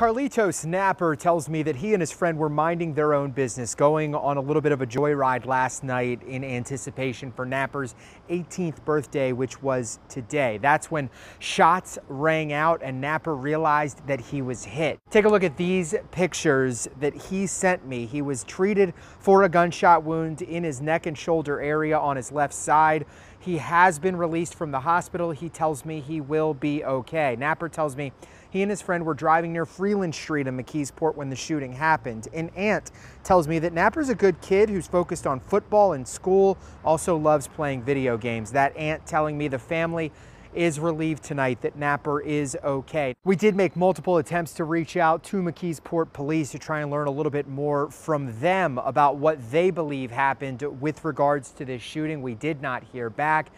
Carlitos Napper tells me that he and his friend were minding their own business, going on a little bit of a joyride last night in anticipation for Napper's 18th birthday, which was today. That's when shots rang out and Napper realized that he was hit. Take a look at these pictures that he sent me. He was treated for a gunshot wound in his neck and shoulder area on his left side. He has been released from the hospital. He tells me he will be okay. Napper tells me he and his friend were driving near Freeland Street in McKeesport when the shooting happened. An aunt tells me that Napper's a good kid who's focused on football and school, also loves playing video games. That aunt telling me the family is relieved tonight that Napper is okay. We did make multiple attempts to reach out to McKeesport police to try and learn a little bit more from them about what they believe happened with regards to this shooting. We did not hear back.